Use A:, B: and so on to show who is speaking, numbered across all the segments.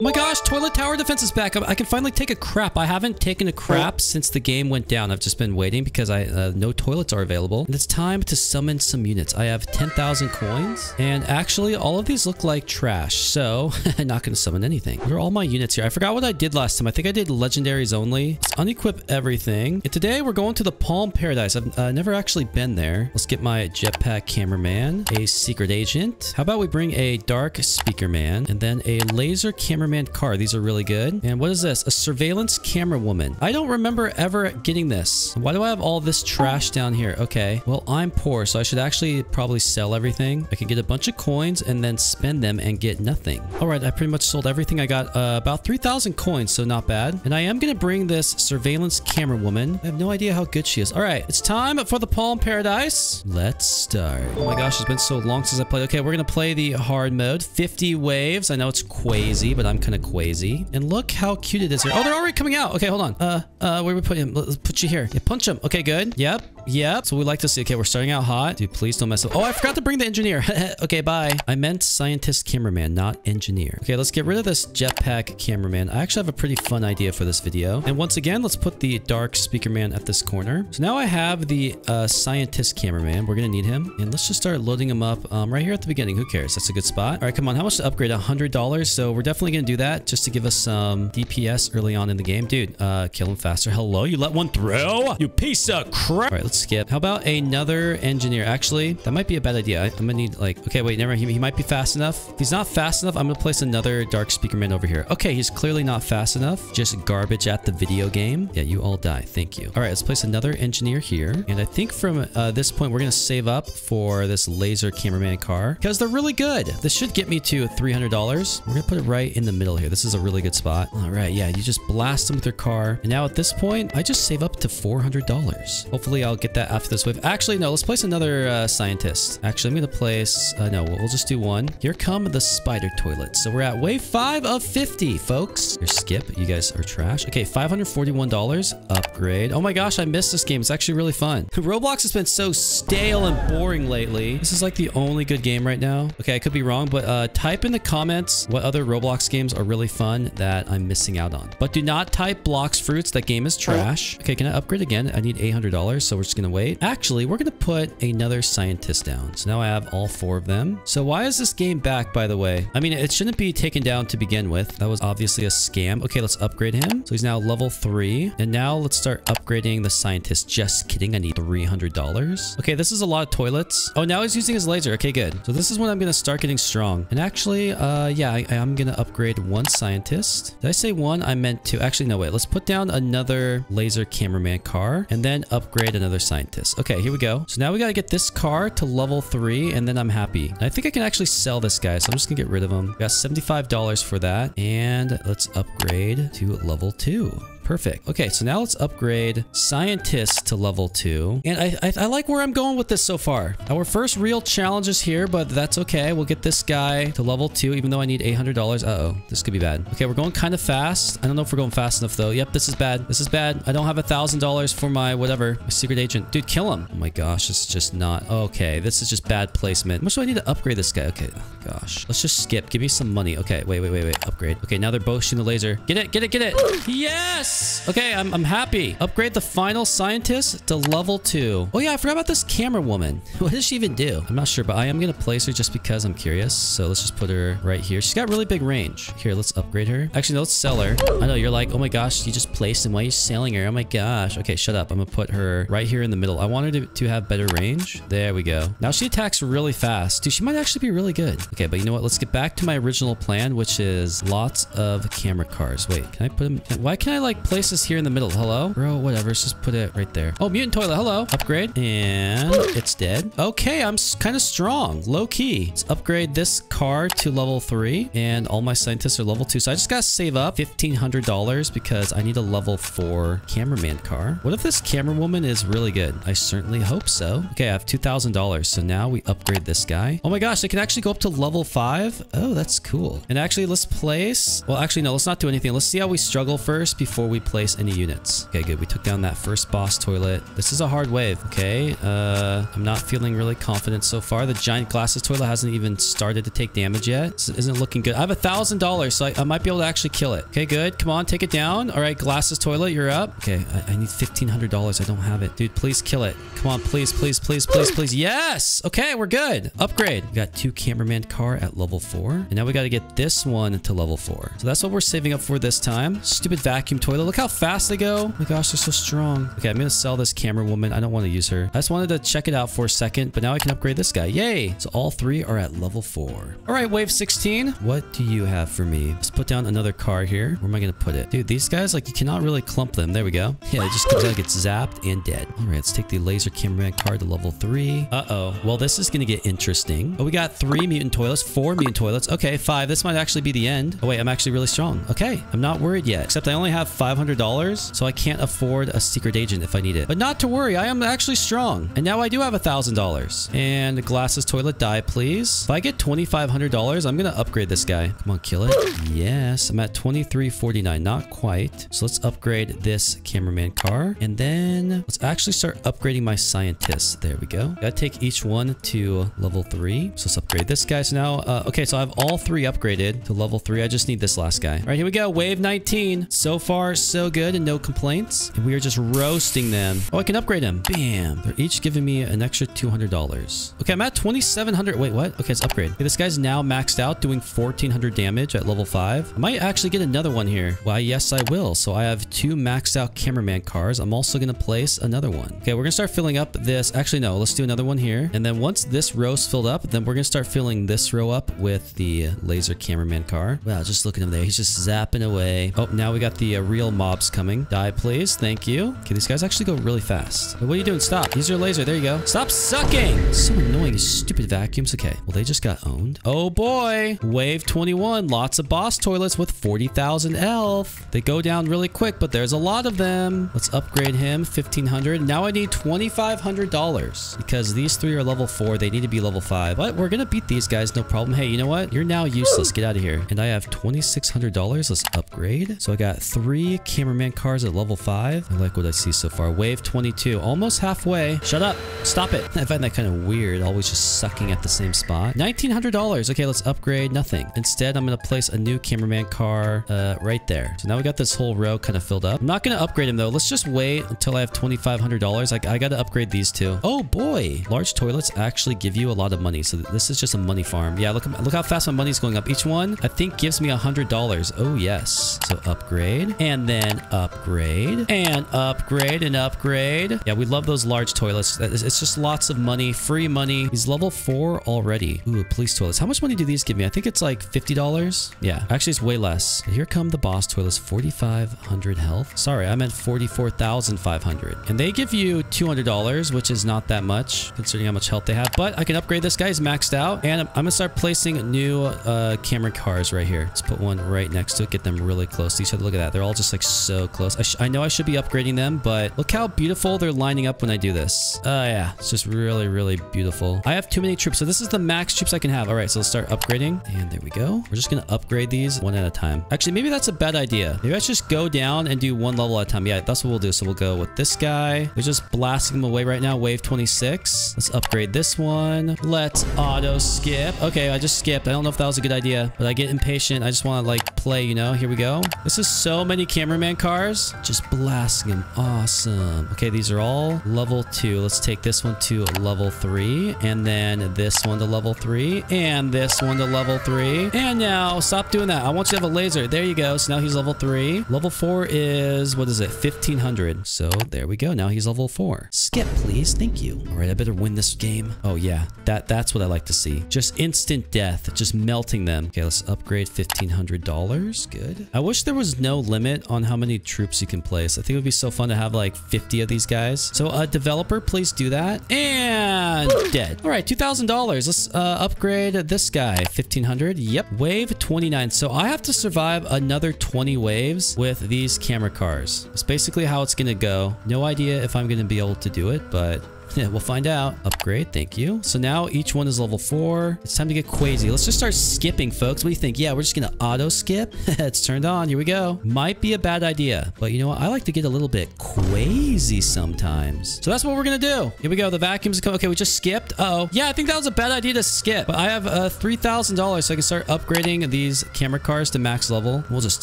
A: Oh my gosh, toilet tower defense is back. I can finally take a crap. I haven't taken a crap since the game went down. I've just been waiting because I uh, no toilets are available. And it's time to summon some units. I have 10,000 coins. And actually, all of these look like trash. So, I'm not going to summon anything. What are all my units here? I forgot what I did last time. I think I did legendaries only. Let's unequip everything. And today, we're going to the Palm Paradise. I've uh, never actually been there. Let's get my jetpack cameraman, a secret agent. How about we bring a dark speaker man and then a laser camera cameraman car. These are really good. And what is this? A surveillance camera woman. I don't remember ever getting this. Why do I have all this trash down here? Okay. Well, I'm poor, so I should actually probably sell everything. I can get a bunch of coins and then spend them and get nothing. All right, I pretty much sold everything. I got uh, about 3,000 coins, so not bad. And I am going to bring this surveillance camera woman. I have no idea how good she is. All right, it's time for the Palm Paradise. Let's start. Oh my gosh, it's been so long since I played. Okay, we're going to play the hard mode. 50 waves. I know it's crazy, but I'm I'm kind of quasi. And look how cute it is here. Oh, they're already coming out. Okay, hold on. Uh, uh, where we put him? Let's put you here. Yeah, punch him. Okay, good. Yep. Yep. So we like to see. Okay, we're starting out hot. Dude, please don't mess up. Oh, I forgot to bring the engineer. okay, bye. I meant scientist cameraman, not engineer. Okay, let's get rid of this jetpack cameraman. I actually have a pretty fun idea for this video. And once again, let's put the dark speaker man at this corner. So now I have the uh, scientist cameraman. We're going to need him. And let's just start loading him up um, right here at the beginning. Who cares? That's a good spot. All right, come on. How much to upgrade? $100. So we're definitely going to do that just to give us some DPS early on in the game. Dude, uh, kill him faster. Hello? You let one through? You piece of crap. All right, let's skip. How about another engineer? Actually, that might be a bad idea. I, am gonna need like, okay, wait, never he, he might be fast enough. If he's not fast enough, I'm gonna place another dark speaker man over here. Okay, he's clearly not fast enough. Just garbage at the video game. Yeah, you all die. Thank you. All right, let's place another engineer here. And I think from uh, this point, we're gonna save up for this laser cameraman car because they're really good. This should get me to $300. We're gonna put it right in the middle here. This is a really good spot. All right, yeah, you just blast them with your car. And now at this point, I just save up to $400. Hopefully I'll get that after this wave. Actually, no, let's place another uh, scientist. Actually, I'm going to place... Uh, no, we'll just do one. Here come the spider toilets. So we're at wave 5 of 50, folks. Here, skip. You guys are trash. Okay, $541. Upgrade. Oh my gosh, I missed this game. It's actually really fun. Roblox has been so stale and boring lately. This is like the only good game right now. Okay, I could be wrong, but uh, type in the comments what other Roblox games are really fun that I'm missing out on. But do not type Blox Fruits. That game is trash. Okay, can I upgrade again? I need $800, so we're just going to wait. Actually, we're going to put another scientist down. So now I have all four of them. So why is this game back, by the way? I mean, it shouldn't be taken down to begin with. That was obviously a scam. Okay, let's upgrade him. So he's now level three. And now let's start upgrading the scientist. Just kidding. I need $300. Okay, this is a lot of toilets. Oh, now he's using his laser. Okay, good. So this is when I'm going to start getting strong. And actually, uh, yeah, I, I'm going to upgrade one scientist. Did I say one? I meant two. Actually, no, wait. Let's put down another laser cameraman car and then upgrade another scientist. Okay, here we go. So now we got to get this car to level 3, and then I'm happy. I think I can actually sell this guy, so I'm just going to get rid of him. got $75 for that, and let's upgrade to level 2. Perfect. Okay, so now let's upgrade Scientist to level 2. And I, I, I, like where I'm going with this so far. Our first real challenge is here, but that's okay. We'll get this guy to level 2, even though I need $800. Uh-oh, this could be bad. Okay, we're going kind of fast. I don't know if we're going fast enough, though. Yep, this is bad. This is bad. I don't have $1,000 for my whatever, my secret agent. Dude, kill him. Oh my gosh, this is just not... Okay, this is just bad placement. How much do I need to upgrade this guy? Okay, oh gosh. Let's just skip. Give me some money. Okay, wait, wait, wait, wait. Upgrade. Okay, now they're both shooting the laser. Get it, get it, get it. Yes! Okay, I'm, I'm happy. Upgrade the final scientist to level 2. Oh yeah, I forgot about this camera woman. What does she even do? I'm not sure, but I am going to place her just because I'm curious. So let's just put her right here. She's got really big range. Here, let's upgrade her. Actually, no, let's sell her. I know, you're like, oh my gosh, you just placed him. Why are you selling her? Oh my gosh. Okay, shut up. I'm going to put her right here in the middle. I want her to, to have better range. There we go. Now she attacks really fast. Dude, she might actually be really good. Okay, but you know what? Let's get back to my original plan, which is lots of camera cars. Wait, can I put them? Why can I like place this here in the middle. Hello? Bro, whatever. Let's just put it right there. Oh, mutant toilet. Hello. Upgrade. And it's dead. Okay, I'm kind of strong. Low key. Let's upgrade this car to level 3. And all my scientists are level 2. So I just got to save up $1,500 because I need a level 4 cameraman car. What if this camera woman is really good? I certainly hope so. Okay, I have $2,000. So now we upgrade this guy. Oh my gosh, I can actually go up to level 5. Oh, that's cool. And actually, let's place... Well, actually, no, let's not do anything. Let's see how we struggle first before we we place any units. Okay, good. We took down that first boss toilet. This is a hard wave. Okay, uh, I'm not feeling really confident so far. The giant glasses toilet hasn't even started to take damage yet. This isn't looking good. I have a thousand dollars, so I, I, might be able to actually kill it. Okay, good. Come on, take it down. All right, glasses toilet, you're up. Okay, I, I need $1,500. I don't have it. Dude, please kill it. Come on, please, please, please, please, please. Yes! Okay, we're good. Upgrade. We got two cameraman car at level four. And now we got to get this one to level four. So that's what we're saving up for this time. Stupid vacuum toilet. Look how fast they go. Oh my gosh, they're so strong. Okay, I'm to sell this camera woman. I don't want to use her. I just wanted to check it out for a second, but now I can upgrade this guy. Yay! So all three are at level four. All right, wave 16. What do you have for me? Let's put down another car here. Where am I to put it? Dude, these guys, like, you cannot really clump them. There we go. Yeah, it just comes out, gets zapped and dead. All right, let's take the laser cameraman card to level three. Uh-oh. Well, this is to get interesting. Oh, we got three mutant toilets, four mutant toilets. Okay, five. This might actually be the end. Oh, wait, I'm actually really strong. Okay, I'm not worried yet, except I only have $500, so I can't afford a secret agent if I need it. But not to worry, I am actually strong. And now I do have $1,000. And glasses toilet die, please. If I get $2,500, I'm going to upgrade this guy. Come on, kill it. Yes, I'm at 2349. Not quite. So let's upgrade this cameraman car. And then let's actually start upgrading my scientists. There we go. Gotta take each one to level three. So let's upgrade this guy. So now, uh, okay, so I have all three upgraded to level three. I just need this last guy. All right, here we go. Wave 19. So far, so good and no complaints. And we are just roasting them. Oh, I can upgrade them. Bam. They're each giving me an extra $200. Okay, I'm at 2,700. Wait, what? Okay, let's upgrade. Okay, this guy's now maxed out doing 1,400 damage at level five. I might actually get another one here. Why, yes, I will. So I have two maxed out cameraman cars. I'm also going to place another one. Okay, we're going to start filling up this. Actually, no, let's do another one here. And then once this row's filled up, then we're going to start filling this row up with the laser cameraman car. Wow, just look at him there. He's just zapping away. Oh, now we got the uh, real mobs coming. Die, please. Thank you. Okay, these guys actually go really fast. What are you doing? Stop. Use your laser. There you go. Stop sucking. So annoying. Stupid vacuums. Okay, well, they just got owned. Oh, boy. Wave 21. Lots of boss toilets with 40,000 health. They go down really quick, but there's a lot of them. Let's upgrade him. 1,500. Now I need $2,500 because these three are level four. They need to be level five, but we're going to beat these guys. No problem. Hey, you know what? You're now useless. Get out of here. And I have $2,600. Let's upgrade. So I got three cameraman cars at level five. I like what I see so far. Wave 22. Almost halfway. Shut up. Stop it. I find that kind of weird. Always just sucking at the same spot. $1,900. Okay, let's upgrade. Nothing. Instead, I'm going to place a new cameraman car uh, right there. So now we got this whole row kind of filled up. I'm not going to upgrade him though. Let's just wait until I have $2,500. Like I got to upgrade these two. Oh boy. Large toilets actually give you a lot of money. So this is just a money farm. Yeah, look, look how fast my money's going up. Each one, I think, gives me $100. Oh yes. So upgrade then upgrade and upgrade and upgrade. Yeah, we love those large toilets. It's just lots of money, free money. He's level four already. Ooh, police toilets. How much money do these give me? I think it's like $50. Yeah, actually it's way less. Here come the boss toilets. 4,500 health. Sorry, I meant 44,500. And they give you $200, which is not that much considering how much health they have. But I can upgrade this guy. He's maxed out. And I'm, I'm to start placing new uh, camera cars right here. Let's put one right next to it. Get them really close to each other. Look at that. They're all just like so close. I, I know I should be upgrading them, but look how beautiful they're lining up when I do this. Oh uh, yeah, it's just really, really beautiful. I have too many troops. So this is the max troops I can have. All right, so let's start upgrading. And there we go. We're just going to upgrade these one at a time. Actually, maybe that's a bad idea. Maybe let's just go down and do one level at a time. Yeah, that's what we'll do. So we'll go with this guy. We're just blasting him away right now. Wave 26. Let's upgrade this one. Let's auto skip. Okay, I just skipped. I don't know if that was a good idea, but I get impatient. I just want to like play, you know? Here we go. This is so many cameraman cars. Just blasting them. Awesome. Okay, these are all level two. Let's take this one to level three and then this one to level three and this one to level three. And now stop doing that. I want you to have a laser. There you go. So now he's level three. Level four is, what is it? 1500. So there we go. Now he's level four. Skip, please. Thank you. All right, I better win this game. Oh yeah, that that's what I like to see. Just instant death, just melting them. Okay, let's upgrade $1,500. Good. I wish there was no limit how many troops you can place. I think it would be so fun to have like 50 of these guys. So a uh, developer, please do that. And dead. All right, $2,000. Let's uh, upgrade this guy. 1500. Yep. Wave 29. So I have to survive another 20 waves with these camera cars. It's basically how it's going to go. No idea if I'm going to be able to do it, but Yeah, we'll find out. Upgrade, thank you. So now each one is level four. It's time to get crazy. Let's just start skipping, folks. What do you think? Yeah, we're just gonna auto skip. it's turned on. Here we go. Might be a bad idea, but you know what? I like to get a little bit crazy sometimes. So that's what we're gonna do. Here we go. The vacuums come. Okay, we just skipped. Uh oh Yeah, I think that was a bad idea to skip. But I have uh, $3,000 so I can start upgrading these camera cars to max level. We'll just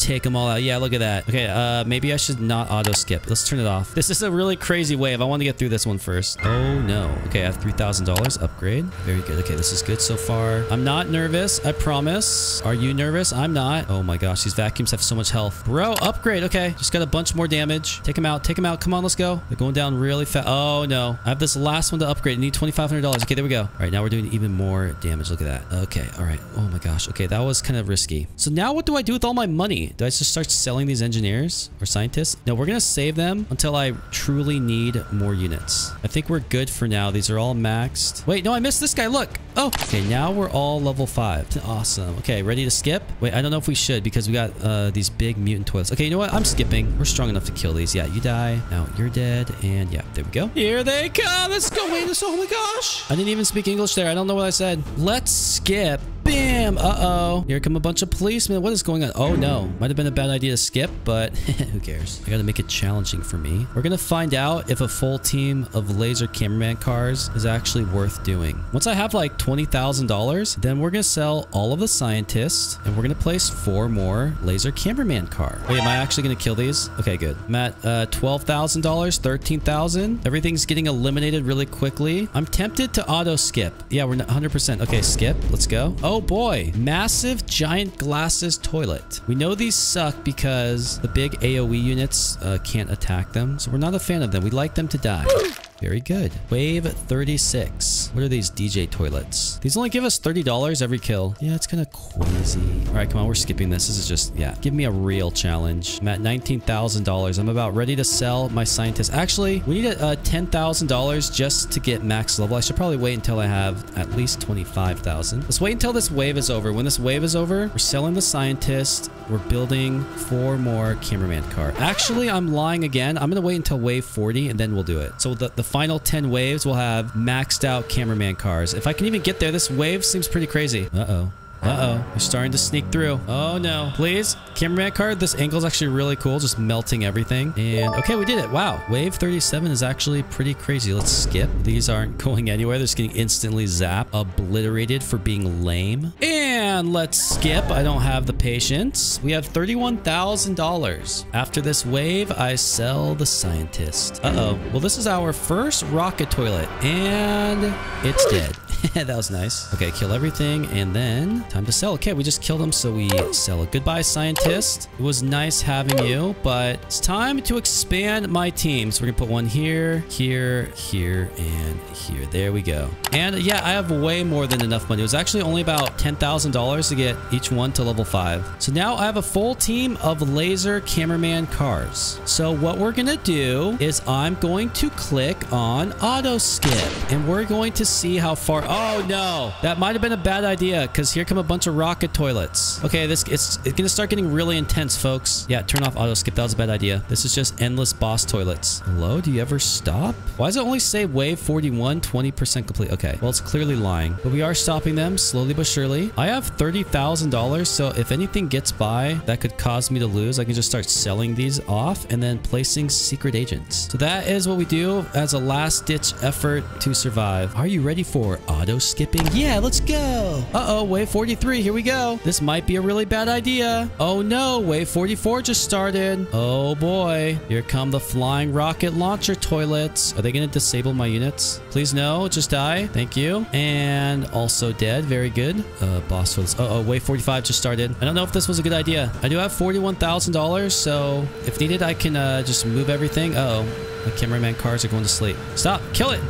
A: take them all out. Yeah, look at that. Okay, uh, maybe I should not auto skip. Let's turn it off. This is a really crazy wave. I want to get through this one first. Oh Oh, no. Okay, I have $3,000 upgrade. Very good. Okay, this is good so far. I'm not nervous. I promise. Are you nervous? I'm not. Oh my gosh, these vacuums have so much health. Bro, upgrade. Okay, just got a bunch more damage. Take him out. Take him out. Come on, let's go. They're going down really fast. Oh no. I have this last one to upgrade. I need $2,500. Okay, there we go. All right, now we're doing even more damage. Look at that. Okay, all right. Oh my gosh. Okay, that was kind of risky. So now what do I do with all my money? Do I just start selling these engineers or scientists? No, we're going to save them until I truly need more units. I think we're good for now. These are all maxed. Wait, no, I missed this guy. Look. Oh, okay. Now we're all level five. Awesome. Okay, ready to skip? Wait, I don't know if we should because we got uh, these big mutant toilets. Okay, you know what? I'm skipping. We're strong enough to kill these. Yeah, you die. Now you're dead. And yeah, there we go. Here they come. Let's go. Wait, this. Oh my gosh. I didn't even speak English there. I don't know what I said. Let's skip. Bam! Uh-oh. Here come a bunch of policemen. What is going on? Oh, no. Might have been a bad idea to skip, but who cares? I gotta make it challenging for me. We're gonna find out if a full team of laser cameraman cars is actually worth doing. Once I have like $20,000, then we're gonna sell all of the scientists, and we're gonna place four more laser cameraman car. Wait, am I actually gonna kill these? Okay, good. I'm at uh, $12,000, $13,000. Everything's getting eliminated really quickly. I'm tempted to auto skip. Yeah, we're 100%. Okay, skip. Let's go. Oh boy, massive giant glasses toilet. We know these suck because the big AoE units uh, can't attack them, so we're not a fan of them. We'd like them to die. Very good. Wave 36. What are these DJ toilets? These only give us $30 every kill. Yeah, it's kind of crazy. All right, come on. We're skipping this. This is just, yeah. Give me a real challenge. I'm at $19,000. I'm about ready to sell my scientist. Actually, we need uh, $10,000 just to get max level. I should probably wait until I have at least 25,000. Let's wait until this wave is over. When this wave is over, we're selling the scientist. We're building four more cameraman car. Actually, I'm lying again. I'm going to wait until wave 40 and then we'll do it. So the, the final 10 waves will have maxed out cameraman cars. If I can even get there, this wave seems pretty crazy. Uh-oh. Uh-oh. We're starting to sneak through. Oh, no. Please. Cameraman card. This angle is actually really cool. Just melting everything. And okay, we did it. Wow. Wave 37 is actually pretty crazy. Let's skip. These aren't going anywhere. They're just getting instantly zapped. Obliterated for being lame. And let's skip. I don't have the patience. We have $31,000. After this wave, I sell the scientist. Uh-oh. Well, this is our first rocket toilet. And it's dead. that was nice. Okay, kill everything and then time to sell. Okay, we just killed him, so we sell it. Goodbye, scientist. It was nice having you, but it's time to expand my team. So we're gonna put one here, here, here, and here. There we go. And yeah, I have way more than enough money. It was actually only about $10,000 to get each one to level 5. So now I have a full team of laser cameraman cars. So what we're gonna do is I'm going to click on auto skip and we're going to see how far Oh no, that might have been a bad idea because here come a bunch of rocket toilets. Okay, this it's, it's gonna start getting really intense, folks. Yeah, turn off auto skip. That was a bad idea. This is just endless boss toilets. Hello, do you ever stop? Why does it only say wave 41, 20% complete? Okay, well, it's clearly lying, but we are stopping them slowly but surely. I have $30,000, so if anything gets by that could cause me to lose, I can just start selling these off and then placing secret agents. So that is what we do as a last ditch effort to survive. Are you ready for auto skipping? Yeah, let's go. Uh-oh, wave 43. Here we go. This might be a really bad idea. Oh no, wave 44 just started. Oh boy. Here come the flying rocket launcher toilets. Are they going to disable my units? Please no, just die. Thank you. And also dead. Very good. Uh, boss toilets. Uh oh, wave 45 just started. I don't know if this was a good idea. I do have $41,000, so if needed, I can uh, just move everything. Uh oh my cameraman cars are going to sleep. Stop. Kill it.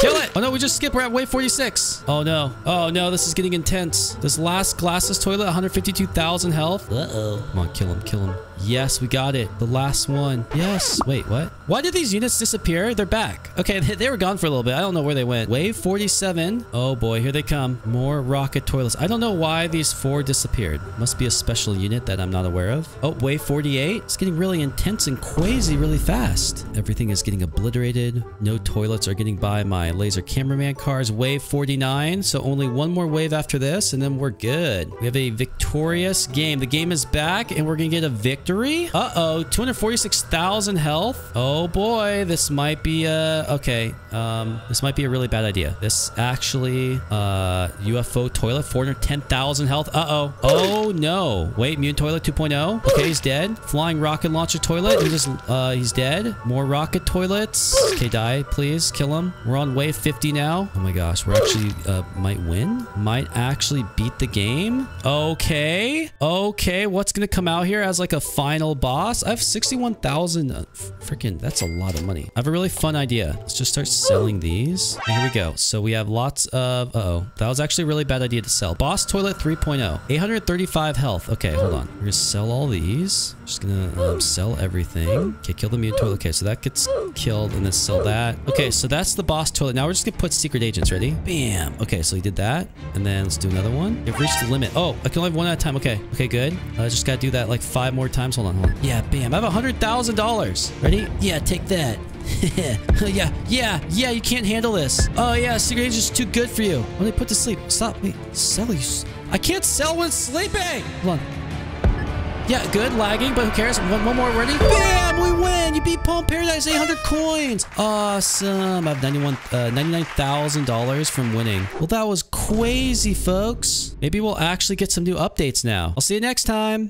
A: Kill it. Oh no, we just skipped. We're at wave 46. Oh no. Oh no, this is getting intense. This last glasses toilet, 152,000 health. Uh-oh. Come on, kill him, kill him. Yes, we got it. The last one. Yes. Wait, what? Why did these units disappear? They're back. Okay, they, were gone for a little bit. I don't know where they went. Wave 47. Oh boy, here they come. More rocket toilets. I don't know why these four disappeared. Must be a special unit that I'm not aware of. Oh, wave 48. It's getting really intense and crazy really fast. Everything is getting obliterated. No toilets are getting by my laser cameraman cars. Wave 49. So only one more wave after this and then we're good. We have a victorious game. The game is back and we're going to get a victory victory? Uh-oh, 246,000 health. Oh boy, this might be a... Okay, um, this might be a really bad idea. This actually, uh, UFO toilet, 410,000 health. Uh-oh. Oh no. Wait, mutant toilet 2.0. Okay, he's dead. Flying rocket launcher toilet. He just, uh, he's dead. More rocket toilets. Okay, die, please. Kill him. We're on wave 50 now. Oh my gosh, we're actually, uh, might win? Might actually beat the game? Okay. Okay, what's gonna come out here as like a final boss. I have 61,000. Uh, freaking, that's a lot of money. I have a really fun idea. Let's just start selling these. Here we go. So we have lots of... Uh oh That was actually a really bad idea to sell. Boss Toilet 3.0. 835 health. Okay, hold on. We're going to sell all these. Just going to um, sell everything. Okay, kill the mutant toilet. Okay, so that gets killed and then sell that. Okay, so that's the boss toilet. Now we're just going to put secret agents. Ready? Bam. Okay, so he did that. And then let's do another one. You've reached the limit. Oh, I can only have one at a time. Okay. Okay, good. I uh, just got to do that like five more times. Hold on, hold on. Yeah, bam. I have $100,000. Ready? Yeah, take that. yeah, yeah, yeah, you can't handle this. Oh, yeah, secret agent's too good for you. When they put to sleep. Stop. Wait, sell you. I can't sell when sleeping. Hold on. Yeah, good. Lagging, but who cares? One, one more. Ready? Bam! We win! You beat Palm Paradise. 800 coins. Awesome. I have 91, uh, $99,000 from winning. Well, that was crazy, folks. Maybe we'll actually get some new updates now. I'll see you next time.